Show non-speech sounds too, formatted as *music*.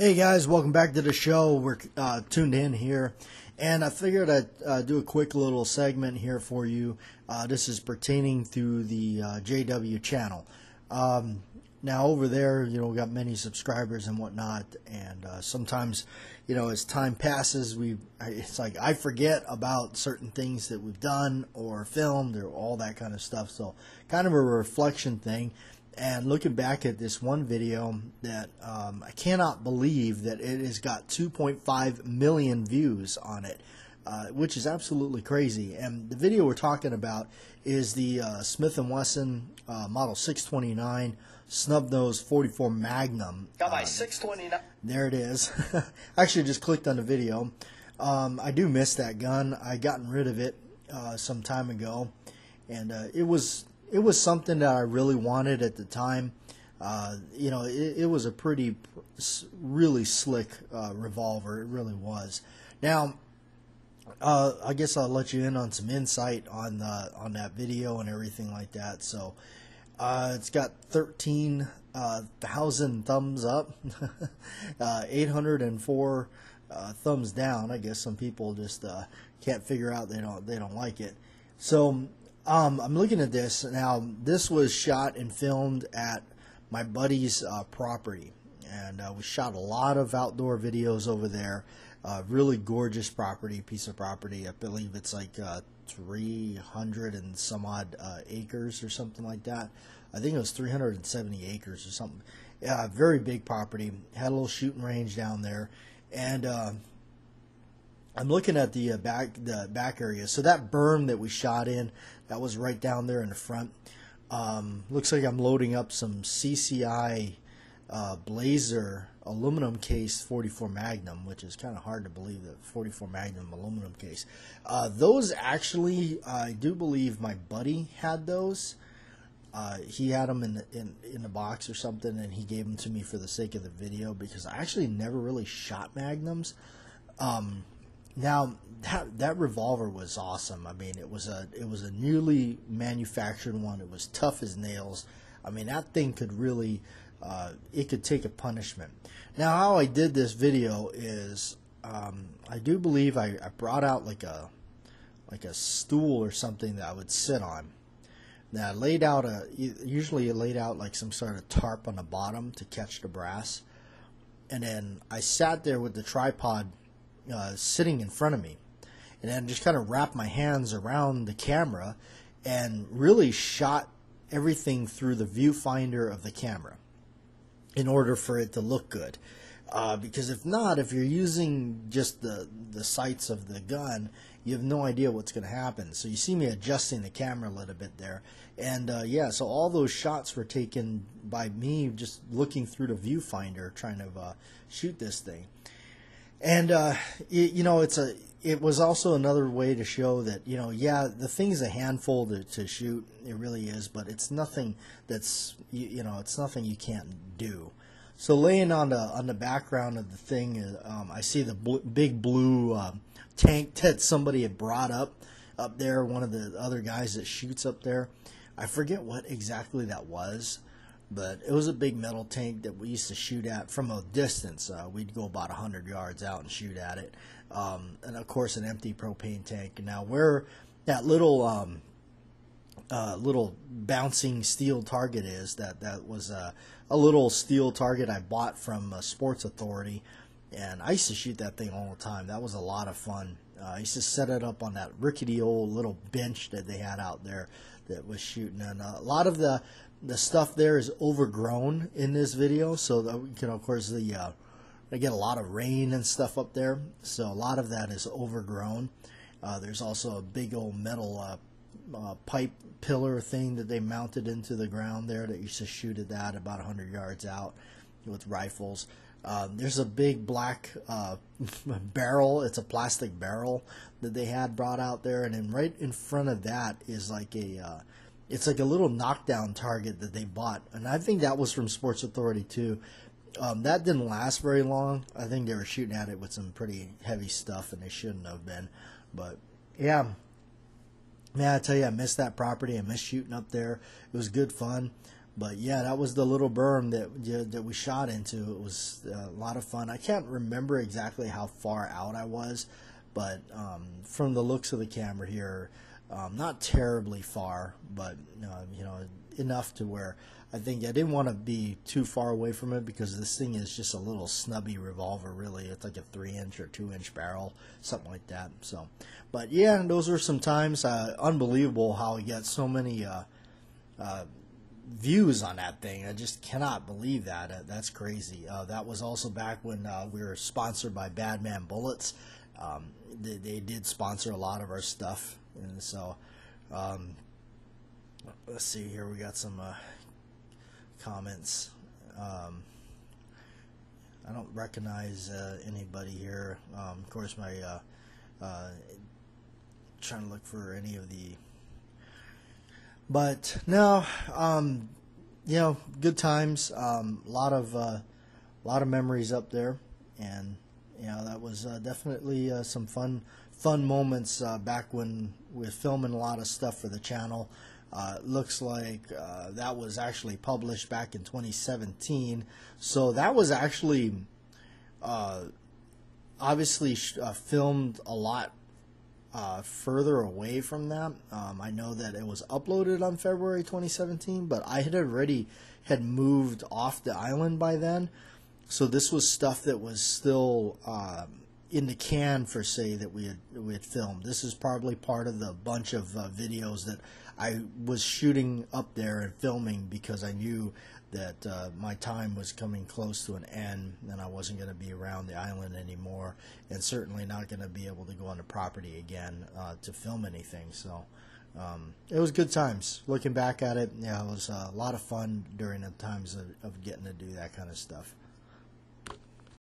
Hey guys, welcome back to the show. We're uh, tuned in here, and I figured I'd uh, do a quick little segment here for you. Uh, this is pertaining to the uh, JW channel. Um, now over there, you know, we got many subscribers and whatnot, and uh, sometimes, you know, as time passes, we it's like I forget about certain things that we've done or filmed or all that kind of stuff. So, kind of a reflection thing and looking back at this one video that um, I cannot believe that it has got 2.5 million views on it, uh, which is absolutely crazy. And the video we're talking about is the uh, Smith & Wesson uh, Model 629 snub nose 44 Magnum. Got my 629. There it is. *laughs* Actually, just clicked on the video. Um, I do miss that gun. I gotten rid of it uh, some time ago, and uh, it was it was something that I really wanted at the time. Uh, you know, it, it, was a pretty, really slick uh, revolver. It really was. Now, uh, I guess I'll let you in on some insight on the, on that video and everything like that. So, uh, it's got thirteen uh, thousand thumbs up, *laughs* uh, eight hundred and four thumbs down. I guess some people just can't figure out they don't they don't like it. So um, I'm looking at this now. This was shot and filmed at my buddy's uh, property, and uh, we shot a lot of outdoor videos over there. Uh, really gorgeous property, piece of property. I believe it's like uh, 300 and some odd uh, acres or something like that. I think it was 370 acres or something. Yeah, very big property. Had a little shooting range down there, and uh, I'm looking at the back the back area. So that berm that we shot in, that was right down there in the front. Um, looks like I'm loading up some CCI uh, Blazer aluminum case 44 Magnum, which is kind of hard to believe that 44 Magnum aluminum case. Uh, those actually, I do believe my buddy had those. Uh, he had them in the, in in the box or something, and he gave them to me for the sake of the video because I actually never really shot magnums. Um, now that that revolver was awesome. I mean, it was a it was a newly manufactured one. It was tough as nails. I mean, that thing could really uh, it could take a punishment. Now, how I did this video is um, I do believe I, I brought out like a like a stool or something that I would sit on. Now I laid out a usually I laid out like some sort of tarp on the bottom to catch the brass, and then I sat there with the tripod uh, sitting in front of me, and then just kind of wrapped my hands around the camera and really shot everything through the viewfinder of the camera in order for it to look good. Uh, because if not, if you're using just the the sights of the gun, you have no idea what's going to happen. So you see me adjusting the camera a little bit there, and uh, yeah, so all those shots were taken by me just looking through the viewfinder trying to uh, shoot this thing and uh, it, you know it's a it was also another way to show that you know yeah the thing's a handful to, to shoot. It really is but it's nothing that's you, you know it's nothing you can't do. So laying on the on the background of the thing um, I see the bl- big blue uh, tank that somebody had brought up up there one of the other guys that shoots up there. I forget what exactly that was but it was a big metal tank that we used to shoot at from a distance. Uh, we'd go about 100 yards out and shoot at it. Um, and of course, an empty propane tank. Now, where that little um, uh, little bouncing steel target is, that, that was a, a little steel target I bought from Sports Authority. And I used to shoot that thing all the time. That was a lot of fun. Uh, I used to set it up on that rickety old little bench that they had out there that was shooting. And uh, a lot of the the stuff there is overgrown in this video. So that, know, of course, the uh, I get a lot of rain and stuff up there, so a lot of that is overgrown. Uh, there's also a big old metal uh, uh, pipe pillar thing that they mounted into the ground there that used to shoot at that about 100 yards out with rifles. Um, there's a big black uh, *laughs* barrel. It's a plastic barrel that they had brought out there, and then right in front of that is like a uh, it's like a little knockdown target that they bought, and I think that was from Sports Authority too. Um, that didn't last very long. I think they were shooting at it with some pretty heavy stuff, and they shouldn't have been. But yeah, man, I tell you, I missed that property. I missed shooting up there. It was good fun. But yeah, that was the little berm that that we shot into. It was uh, a lot of fun. I can't remember exactly how far out I was, but um, from the looks of the camera here, um, not terribly far, but uh, you know enough to where I think I didn't want to be too far away from it because this thing is just a little snubby revolver. Really, it's like a three inch or two inch barrel, something like that. So, but yeah, those were some times. Uh, unbelievable how we got so many. Uh, uh, views on that thing. I just cannot believe that. Uh, that's crazy. Uh, that was also back when uh, we were sponsored by Badman Bullets. Um, they, they, did sponsor a lot of our stuff, and so um, let's see here. We got some uh, comments. Um, I don't recognize uh, anybody here. Um, of course, my trying to look for any of the but no, um, you know, good times. A um, lot of uh, lot of memories up there, and you know that was uh, definitely uh, some fun fun moments uh, back when we were filming a lot of stuff for the channel. Uh, looks like uh, that was actually published back in 2017, so that was actually obviously filmed a lot uh, further away from that. Um, I know that it was uploaded on February 2017, but I had already had moved off the island by then, so this was stuff that was still uh, in the can for say that we had we had filmed. This is probably part of the bunch of uh, videos that I was shooting up there and filming because I knew that uh, my time was coming close to an end and I wasn't going to be around the island anymore and certainly not going to be able to go on the property again uh, to film anything. So um, it was good times. Looking back at it, yeah, it was a lot of fun during the times of, of getting to do that kind of stuff.